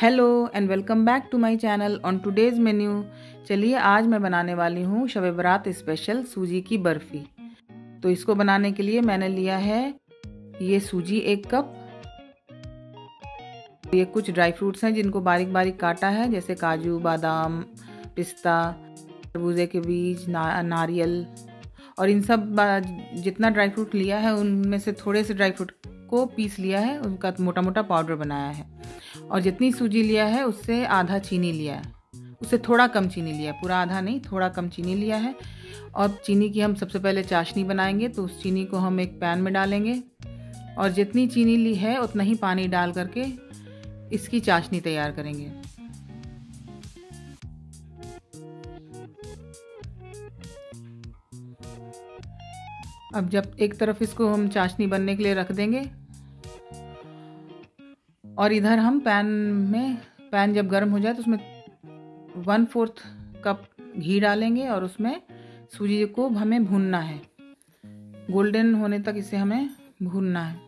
Hello and welcome back to my channel on today's menu चलिए आज मैं बनाने वाली हूँ शब बरात स्पेशल सूजी की बर्फ़ी। तो इसको बनाने के लिए मैंने लिया है ये सूजी एक कप। ये कुछ ड्राई फ्रूट्स हैं जिनको बारीक बारीक काटा है जैसे काजू बादाम पिस्ता तरबूजे के बीज ना, नारियल। और इन सब जितना ड्राई फ्रूट लिया है उनमें से थोड़े से ड्राई फ्रूट को पीस लिया है, उनका मोटा मोटा पाउडर बनाया है। और जितनी सूजी लिया है, उससे आधा चीनी लिया है। उससे थोड़ा कम चीनी लिया है, पूरा आधा नहीं, थोड़ा कम चीनी लिया है। और चीनी की हम सबसे पहले चाशनी बनाएँगे तो उस चीनी को हम एक पैन में डालेंगे। और जितनी चीनी ली है, उतना ही पानी डाल करके इसकी चाशनी तैयार करेंगे। अब जब एक तरफ़ इसको हम चाशनी बनने के लिए रख देंगे, और इधर हम पैन में, पैन जब गर्म हो जाए तो उसमें वन फोर्थ कप घी डालेंगे और उसमें सूजी को हमें भूनना है। गोल्डन होने तक इसे हमें भूनना है।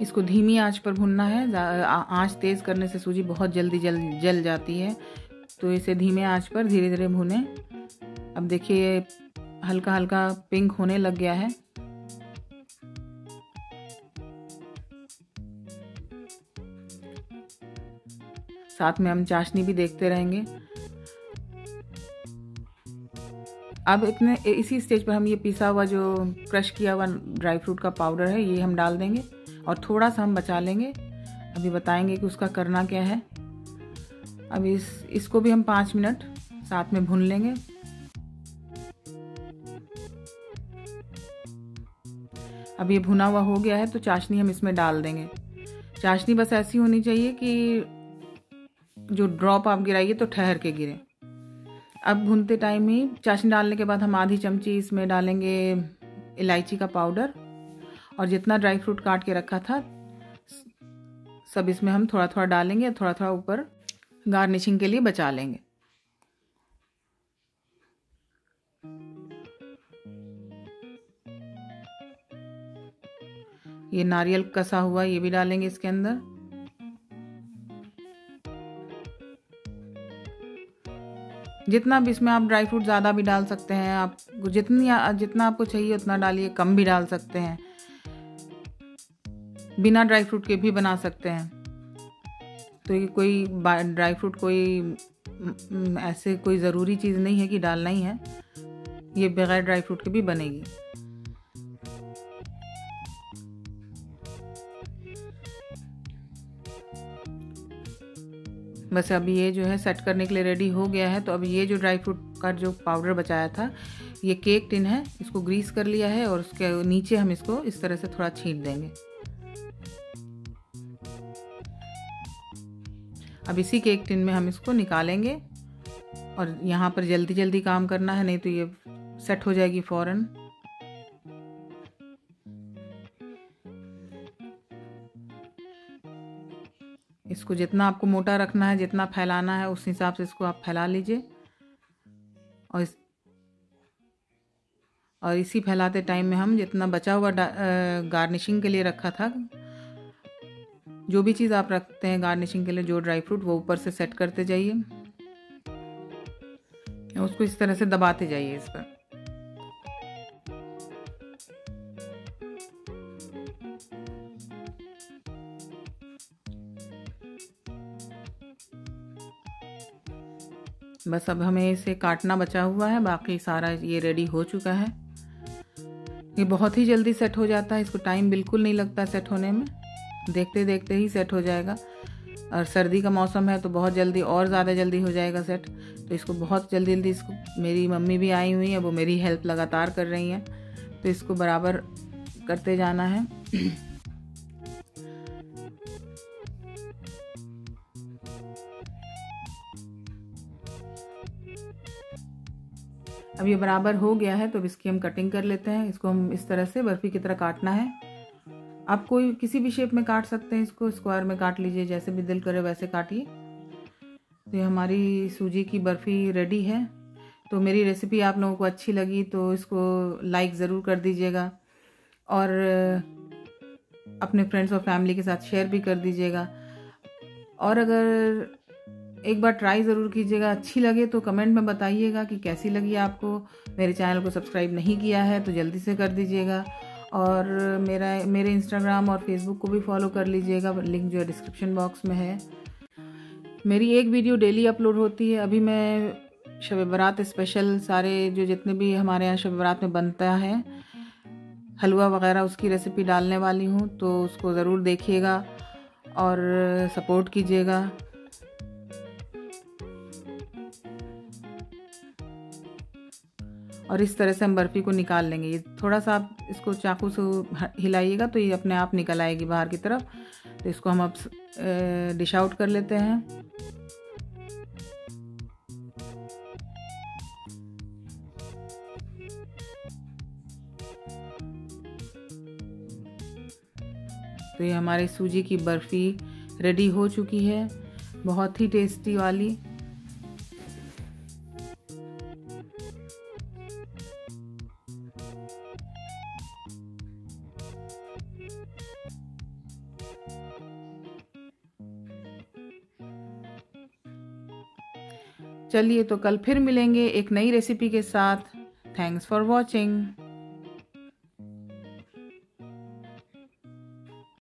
इसको धीमी आँच पर भुनना है। आँच तेज़ करने से सूजी बहुत जल्दी जल जल जाती है। तो इसे धीमे आँच पर धीरे धीरे भुने। अब देखिए हल्का हल्का पिंक होने लग गया है। साथ में हम चाशनी भी देखते रहेंगे। अब इतने, इसी स्टेज पर हम ये पिसा हुआ जो क्रश किया हुआ ड्राई फ्रूट का पाउडर है, ये हम डाल देंगे। और थोड़ा सा हम बचा लेंगे। अभी बताएँगे कि उसका करना क्या है। अब इस, इसको भी हम पाँच मिनट साथ में भून लेंगे। अब ये भुना हुआ हो गया है तो चाशनी हम इसमें डाल देंगे। चाशनी बस ऐसी होनी चाहिए कि जो ड्रॉप आप गिराइए तो ठहर के गिरे। अब भूनते टाइम ही चाशनी डालने के बाद हम आधी चमची इसमें डालेंगे इलायची का पाउडर। और जितना ड्राई फ्रूट काट के रखा था, सब इसमें हम थोड़ा थोड़ा डालेंगे थोड़ा थोड़ा ऊपर गार्निशिंग के लिए बचा लेंगे। ये नारियल कसा हुआ, ये भी डालेंगे इसके अंदर। जितना भी इसमें आप ड्राई फ्रूट ज़्यादा भी डाल सकते हैं, आप जितनी, जितना आपको चाहिए उतना डालिए, कम भी डाल सकते हैं। बिना ड्राई फ्रूट के भी बना सकते हैं। तो ये कोई ड्राई फ्रूट कोई ऐसे कोई ज़रूरी चीज़ नहीं है कि डालना ही है। ये बगैर ड्राई फ्रूट के भी बनेगी। बस अभी ये जो है सेट करने के लिए रेडी हो गया है। तो अब ये जो ड्राई फ्रूट का जो पाउडर बचाया था, ये केक टिन है, इसको ग्रीस कर लिया है और उसके नीचे हम इसको इस तरह से थोड़ा छीट देंगे। अब इसी केक टिन में हम इसको निकालेंगे और यहाँ पर जल्दी जल्दी काम करना है, नहीं तो ये सेट हो जाएगी फ़ौरन। इसको जितना आपको मोटा रखना है, जितना फैलाना है, उस हिसाब से इसको आप फैला लीजिए। और इस और इसी फैलाते टाइम में हम जितना बचा हुआ गार्निशिंग के लिए रखा था जो भी चीज़ आप रखते हैं गार्निशिंग के लिए, जो ड्राई फ्रूट, वो ऊपर से सेट करते जाइए। उसको इस तरह से दबाते जाइए इस पर। बस अब हमें इसे काटना बचा हुआ है, बाकी सारा ये रेडी हो चुका है। ये बहुत ही जल्दी सेट हो जाता है, इसको टाइम बिल्कुल नहीं लगता सेट होने में। देखते देखते ही सेट हो जाएगा। और सर्दी का मौसम है तो बहुत जल्दी और ज़्यादा जल्दी हो जाएगा सेट तो इसको बहुत जल्दी जल्दी इसको, मेरी मम्मी भी आई हुई है, वो मेरी हेल्प लगातार कर रही हैं। तो इसको बराबर करते जाना है। अब ये बराबर हो गया है तो अब इसकी हम कटिंग कर लेते हैं। इसको हम इस तरह से बर्फ़ी की तरह काटना है। आप कोई किसी भी शेप में काट सकते हैं, इसको स्क्वायर में काट लीजिए, जैसे भी दिल करे वैसे काटिए। तो ये हमारी सूजी की बर्फ़ी रेडी है। तो मेरी रेसिपी आप लोगों को अच्छी लगी तो इसको लाइक ज़रूर कर दीजिएगा और अपने फ्रेंड्स और फैमिली के साथ शेयर भी कर दीजिएगा। और अगर एक बार ट्राई ज़रूर कीजिएगा, अच्छी लगे तो कमेंट में बताइएगा कि कैसी लगी आपको। मेरे चैनल को सब्सक्राइब नहीं किया है तो जल्दी से कर दीजिएगा। और मेरा, मेरे इंस्टाग्राम और फेसबुक को भी फॉलो कर लीजिएगा। लिंक जो है डिस्क्रिप्शन बॉक्स में है। मेरी एक वीडियो डेली अपलोड होती है। अभी मैं शब बरात स्पेशल सारे जो जितने भी हमारे यहाँ शब बरात में बनता है, हलवा वगैरह उसकी रेसिपी डालने वाली हूँ तो उसको ज़रूर देखिएगा और सपोर्ट कीजिएगा। और इस तरह से हम बर्फ़ी को निकाल लेंगे। ये थोड़ा सा आप इसको चाकू से हिलाइएगा तो ये अपने आप निकल आएगी बाहर की तरफ़। तो इसको हम अब डिश आउट कर लेते हैं। तो ये हमारी सूजी की बर्फ़ी रेडी हो चुकी है। बहुत ही टेस्टी वाली। चलिए तो कल फिर मिलेंगे एक नई रेसिपी के साथ. Thanks for watching